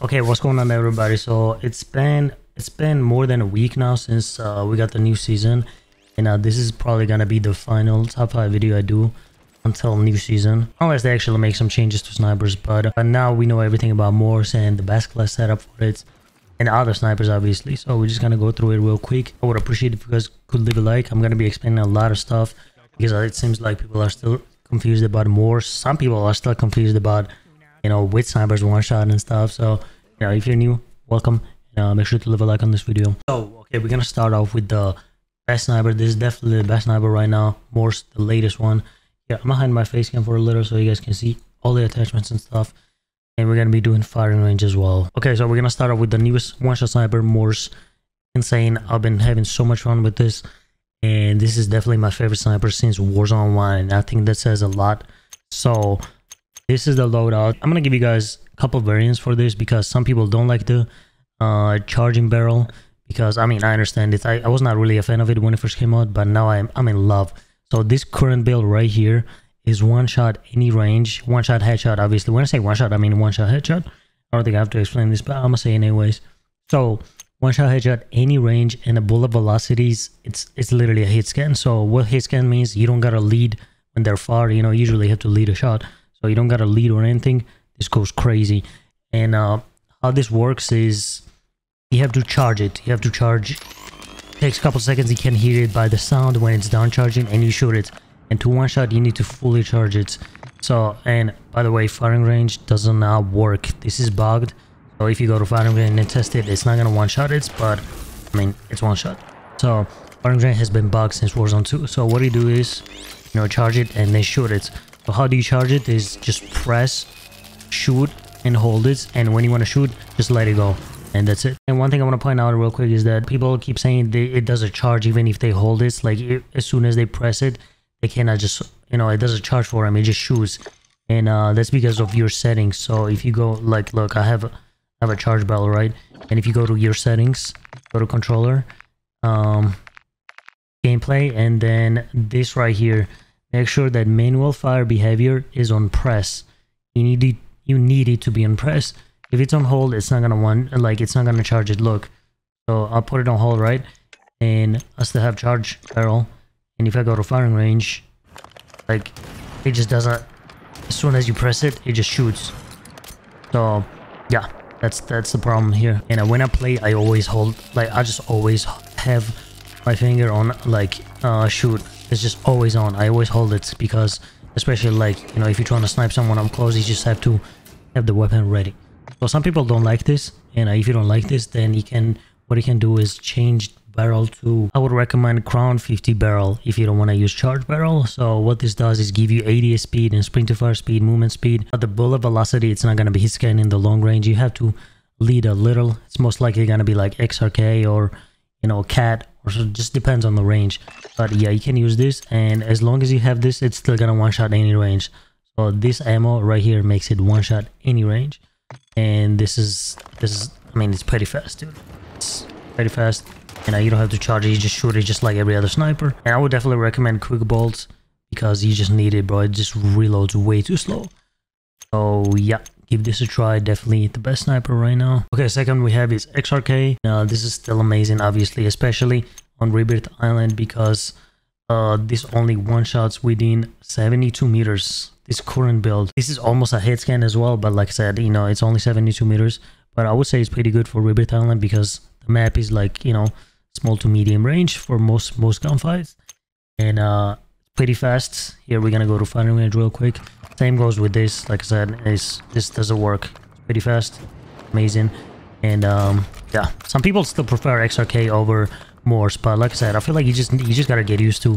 Okay, what's going on everybody? So it's been it's been more than a week now since uh, we got the new season. And uh, this is probably gonna be the final top 5 video I do until new season. Unless they actually make some changes to snipers. But uh, now we know everything about MORS and the best class setup for it. And other snipers obviously. So we're just gonna go through it real quick. I would appreciate if you guys could leave a like. I'm gonna be explaining a lot of stuff. Because it seems like people are still confused about MORS. Some people are still confused about you know, with snipers one shot and stuff. So, you know, if you're new, welcome. Uh, make sure to leave a like on this video. So, okay, we're gonna start off with the best sniper. This is definitely the best sniper right now. MORS, the latest one. Yeah, I'm behind my face cam for a little so you guys can see all the attachments and stuff. And we're gonna be doing firing range as well. Okay, so we're gonna start off with the newest one-shot sniper, MORS. Insane. I've been having so much fun with this. And this is definitely my favorite sniper since Warzone 1. And I think that says a lot. So this is the loadout. I'm gonna give you guys a couple variants for this because some people don't like the uh, charging barrel because I mean I understand it. I, I was not really a fan of it when it first came out, but now I'm I'm in love. So this current build right here is one shot any range, one shot headshot. Obviously, when I say one shot, I mean one shot headshot. I don't think I have to explain this, but I'm gonna say anyways. So one shot headshot any range and the bullet velocities it's it's literally a hit scan so what hit scan means you don't gotta lead when they're far you know usually you have to lead a shot so you don't got to lead or anything. This goes crazy. And uh, how this works is you have to charge it. You have to charge takes a couple seconds. You can hear it by the sound when it's done charging and you shoot it. And to one shot you need to fully charge it. So and by the way firing range does not work. This is bugged. So if you go to firing range and test it it's not gonna one shot it but i mean it's one shot. So firing range has been bugged since warzone 2 so what you do is you know charge it and then shoot it so how do you charge it is just press, shoot, and hold it. And when you want to shoot, just let it go. And that's it. And one thing I want to point out real quick is that people keep saying they, it doesn't charge even if they hold it. Like it, as soon as they press it, they cannot just, you know, it doesn't charge for them. It just shoots. And uh, that's because of your settings. So if you go like, look, I have, I have a charge barrel, right? And if you go to your settings, go to controller, um, gameplay, and then this right here, Make sure that manual fire behavior is on press. You need it, you need it to be on press. If it's on hold, it's not gonna want like it's not gonna charge it. Look, so I'll put it on hold, right? And I still have charge barrel. And if I go to firing range, like it just doesn't. As soon as you press it, it just shoots. So yeah, that's that's the problem here. And when I play, I always hold like I just always have my finger on like uh, shoot it's just always on. I always hold it because especially like, you know, if you're trying to snipe someone up close, you just have to have the weapon ready. So some people don't like this and uh, if you don't like this, then you can, what you can do is change barrel to, I would recommend Crown 50 barrel if you don't want to use charge barrel. So what this does is give you ADS speed and sprint to fire speed, movement speed. But the bullet velocity, it's not going to be hit scan in the long range. You have to lead a little. It's most likely going to be like XRK or, you know, KATT or so it just depends on the range. But yeah you can use this and as long as you have this it's still gonna one shot any range. So this ammo right here makes it one shot any range. And this is this is i mean it's pretty fast dude. It's pretty fast. And uh, you don't have to charge it you just shoot it just like every other sniper. And i would definitely recommend quick bolts because you just need it bro. It just reloads way too slow. So yeah give this a try. Definitely the best sniper right now. Okay second we have is xrk now this is still amazing obviously especially on rebirth island because uh this only one shots within 72 meters this current build. This is almost a hit scan as well but like i said you know it's only 72 meters. But i would say it's pretty good for rebirth island because the map is like you know small to medium range for most most gunfights. And uh pretty fast here we're gonna go to firing range real quick same goes with this. Like I said, is this doesn't work. pretty fast. Amazing. And um, yeah, some people still prefer XRK over MORS, but like I said, I feel like you just you just gotta get used to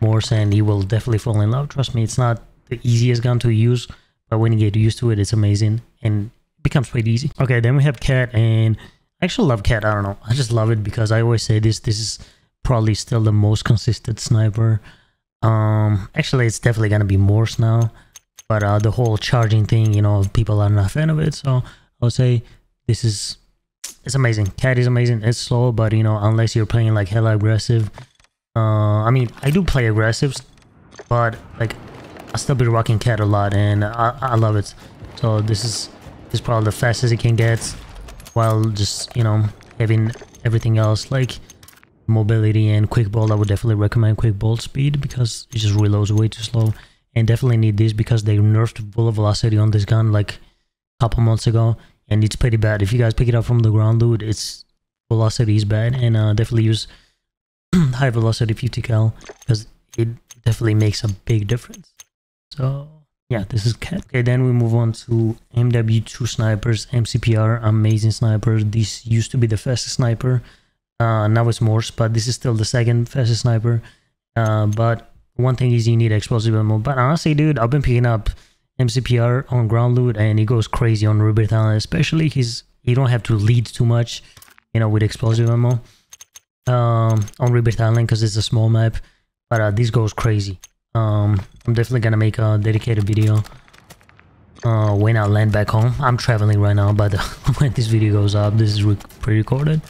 MORS, and you will definitely fall in love. Trust me, it's not the easiest gun to use, but when you get used to it, it's amazing and it becomes pretty easy. Okay, then we have KATT, and I actually love KATT. I don't know, I just love it because I always say this. This is probably still the most consistent sniper. Um, actually, it's definitely gonna be MORS now but uh, the whole charging thing, you know, people are not a fan of it. So I would say this is it's amazing. KATT is amazing. It's slow, but you know, unless you're playing like hella aggressive. Uh, I mean, I do play aggressives, but like I still be rocking KATT a lot, and I, I love it. So this is is probably the fastest it can get while just, you know, having everything else like mobility and quick bolt. I would definitely recommend quick bolt speed because it just reloads way too slow. And definitely need this because they nerfed bullet velocity on this gun like a couple months ago and it's pretty bad. If you guys pick it up from the ground dude its velocity is bad and uh, definitely use high velocity 50 cal because it definitely makes a big difference. So yeah, this is KATT. Okay, then we move on to MW2 snipers, MCPR, amazing sniper. This used to be the fastest sniper. Uh, now it's MORS, but this is still the second fastest sniper. Uh, but one thing is you need explosive ammo. But honestly, dude, I've been picking up MCPR on ground loot and he goes crazy on Island. Especially he's you don't have to lead too much, you know, with explosive ammo um, on Rebirth Island because it's a small map. But uh, this goes crazy. Um, I'm definitely gonna make a dedicated video uh, when I land back home. I'm traveling right now, but when this video goes up, this is pre-recorded.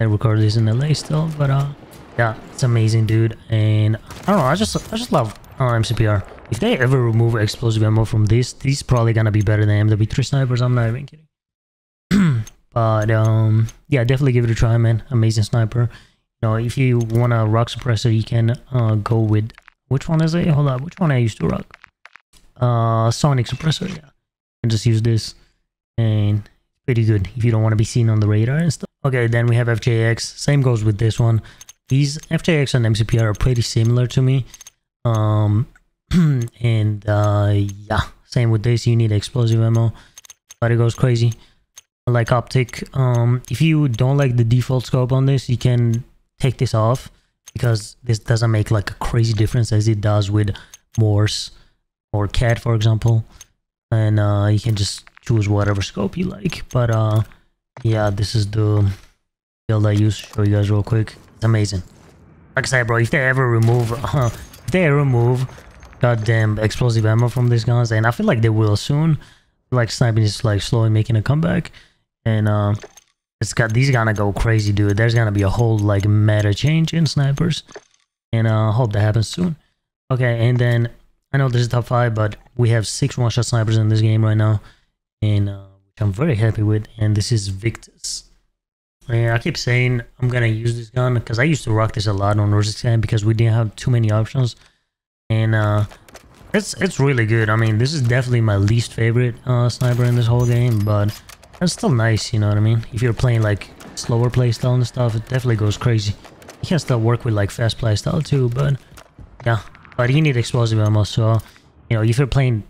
I recorded this in LA still, but uh, yeah, it's amazing, dude. And I don't know, I just I just love uh, MCPR. If they ever remove explosive ammo from this, this is probably gonna be better than MW3 snipers. I'm not even kidding. but um, yeah, definitely give it a try, man. Amazing sniper. You know, if you want a rock suppressor, you can uh, go with which one is it? Hold up, which one I used to rock? Uh, Sonic suppressor. Yeah, and just use this, and pretty good if you don't want to be seen on the radar and stuff. Okay, then we have FJX. Same goes with this one. These FJX and MCPR are pretty similar to me. Um, and uh, yeah, same with this. You need explosive ammo, but it goes crazy. Like optic. Um, if you don't like the default scope on this, you can take this off because this doesn't make like a crazy difference as it does with MORS or KATT, for example. And uh, you can just choose whatever scope you like. But uh, yeah, this is the build I use. Show you guys real quick. It's amazing. Like I said, bro, if they ever remove, uh, if they remove goddamn explosive ammo from these guns, and I feel like they will soon. Like sniping is like slowly making a comeback, and uh, it's got these gonna go crazy, dude. There's gonna be a whole like meta change in snipers, and uh, hope that happens soon. Okay, and then I know this is top five, but we have six one-shot snipers in this game right now, and uh, I'm very happy with. And this is Victus. Yeah, I keep saying I'm gonna use this gun because I used to rock this a lot on Rosixan because we didn't have too many options, and uh, it's it's really good. I mean, this is definitely my least favorite uh, sniper in this whole game, but it's still nice. You know what I mean? If you're playing like slower playstyle and stuff, it definitely goes crazy. You can still work with like fast playstyle too, but yeah. But you need explosive ammo, so you know if you're playing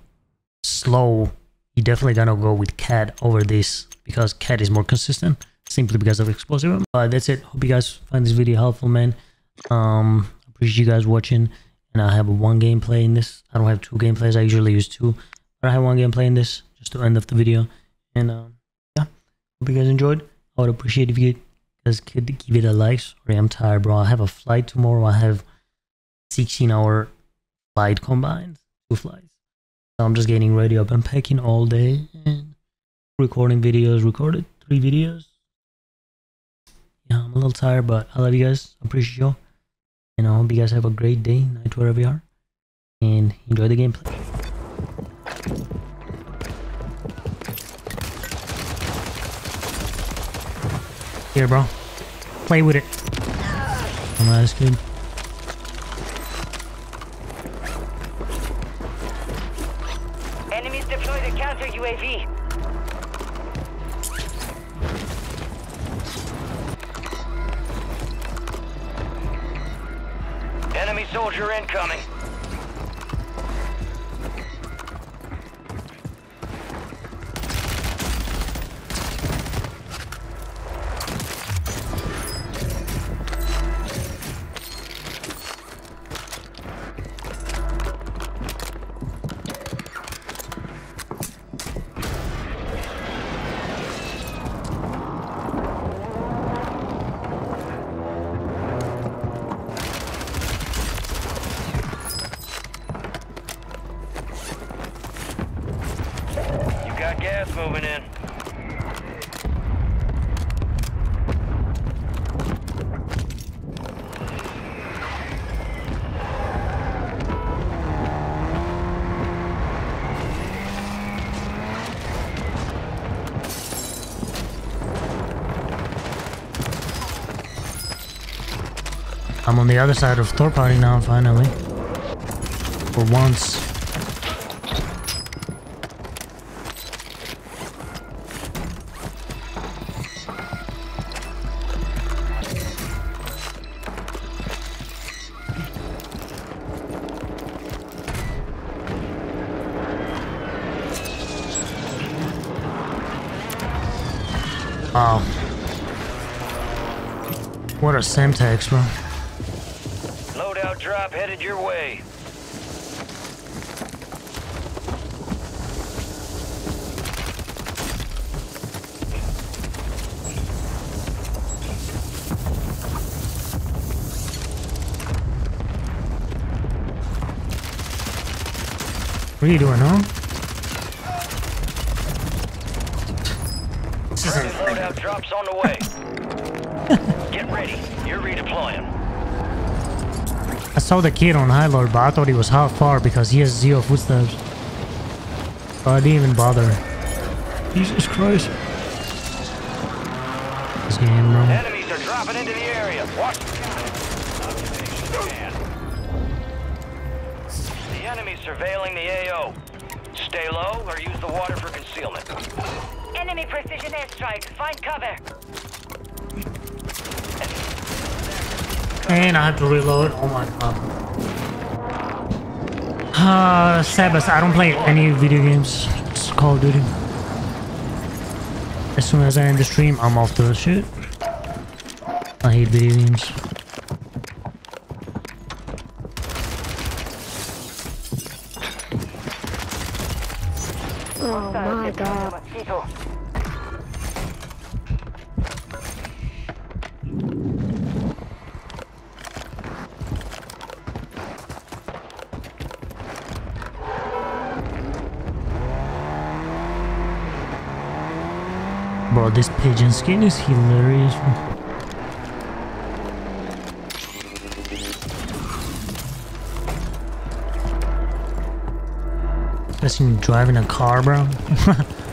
slow, you definitely gonna go with KATT over this because KATT is more consistent simply because of explosive. But that's it. Hope you guys find this video helpful, man. Um, appreciate you guys watching. And I have one gameplay in this. I don't have two gameplays. I usually use two, but I have one gameplay in this just to end of the video. And um, yeah, hope you guys enjoyed. I would appreciate if you guys could give it a like. Sorry, I'm tired, bro. I have a flight tomorrow. I have 16 hour flight combined, two flights. I'm just getting ready. I've been packing all day and recording videos. Recorded three videos yeah, I'm a little tired, but I love you guys. I appreciate y'all. And I hope you guys have a great day, night, wherever you are. And enjoy the gameplay. Here, bro. Play with it. Oh, that's good. UAV. Enemy soldier incoming. I'm on the other side of Thor Party now, finally. For once. Wow. What a Semtex, bro. Loadout drop headed your way. What are you doing, huh? This isn't Loadout drops on the way. Get ready. You're redeploying. I saw the kid on High Lord, but I thought he was half far because he has zero footsteps. So I didn't even bother. Jesus Christ. This game, bro. Enemies are dropping into the area. Watch. The enemy's surveilling the AO. Stay low or use the water for concealment. Enemy precision airstrike. Find cover. And I have to reload. Oh my god. Uh, Sabas, I don't play any video games. It's Call of Duty. As soon as I end the stream, I'm off the shit. I hate video games. Oh my god. Pigeon skin is hilarious. Especially driving a car, bro.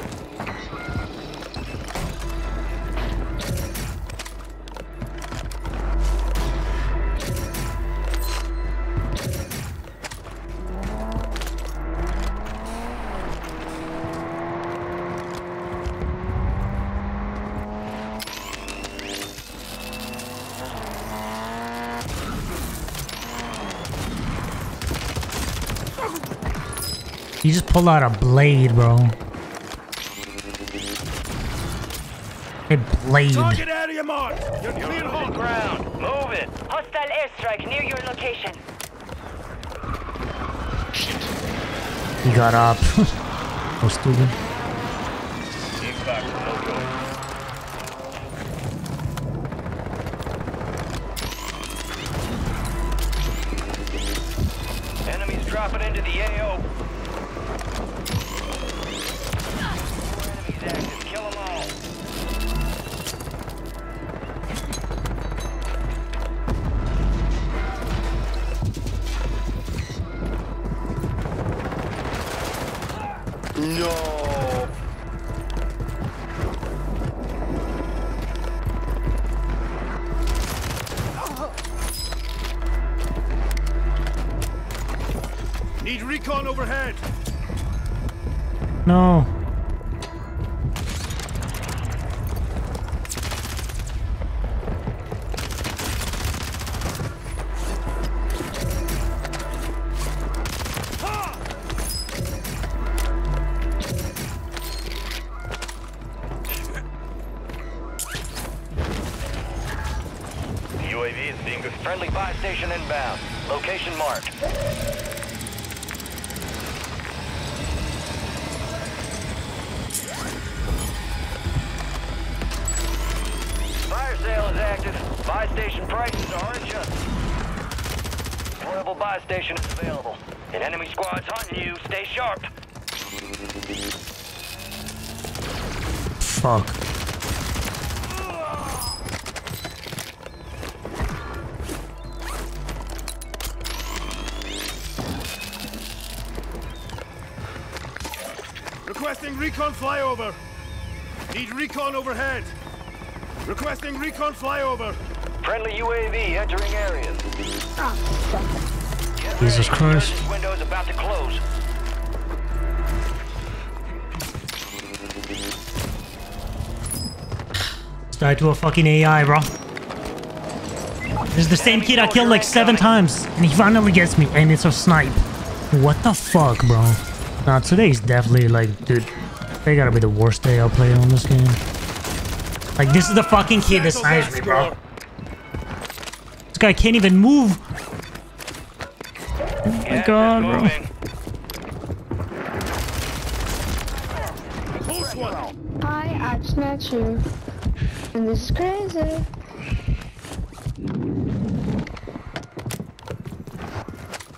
You just pull out a blade, bro. A blade. Target area marked. You're clear Losing hot. ground. Move it. Hostile airstrike near your location. He got up. so oh, stupid. Station inbound. Location marked. Fire sale is active. Buy station prices are adjusted. Portable buy station is available. An enemy squad's hunting you. Stay sharp. Fuck. Requesting recon flyover. Need recon overhead. Requesting recon flyover. Friendly UAV entering area. Get Jesus. Christ. This window is about to close. Just died to a fucking AI, bro. This is the same kid I killed like seven times, and he finally gets me, and it's a snipe. What the fuck, bro? Nah, today's definitely like, dude, they gotta be the worst day I'll play on this game. Like, this is the fucking kid that snipes me, bro. This guy can't even move. Oh my god, bro. moving. Close one. I act not you. And this is crazy.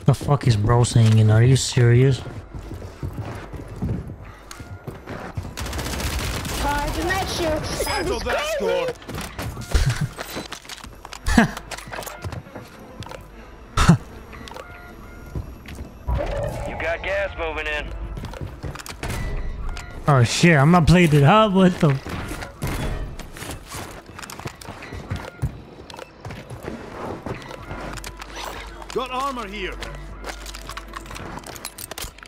The fuck is bro saying? And are you serious? I act not you. And Settle that score. You got gas moving in. Oh shit, I'm not playing it out. with them. Got armor here.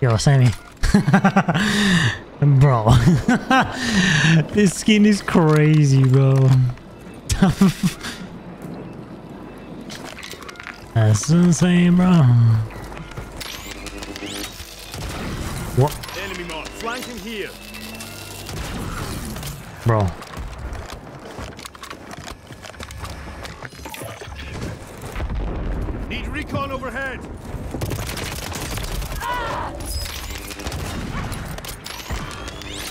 Yo, Sammy. bro. this skin is crazy, bro. That's insane, bro. What? Enemy mark. Flanking here. Bro. Need recon overhead.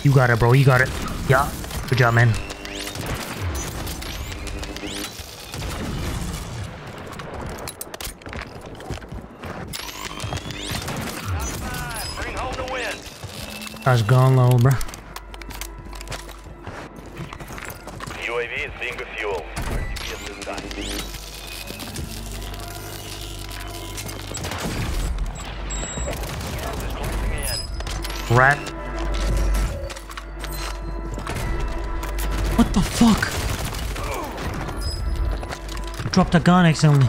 You got it, bro. You got it. Yeah. Good job, man. Bring home the win. That's gone low, bro. Dropped a gun accidentally.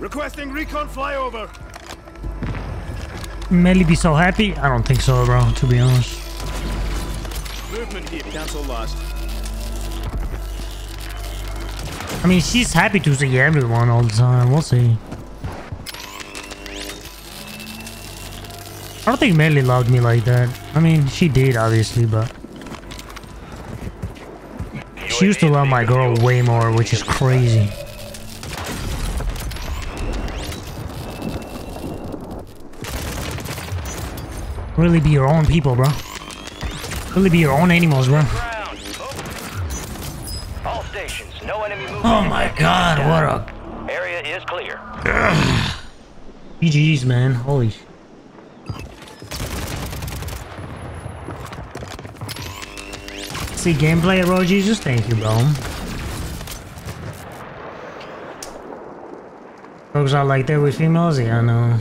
Requesting recon flyover. Melly be so happy? I don't think so, bro, to be honest. Movement here. Cancel last. I mean, she's happy to see everyone all the time. We'll see. Think Melly loved me like that. I mean, she did, obviously, but... She used to love my girl way more, which is crazy. Really be your own people, bro. Really be your own animals, bro. Ground. Over. All stations. No enemy movement. Oh my god, what a... Area is clear. GG's, man. Holy See gameplay at Raw Jesus? Thank you, bro. Folks are like that with females? Yeah, I know.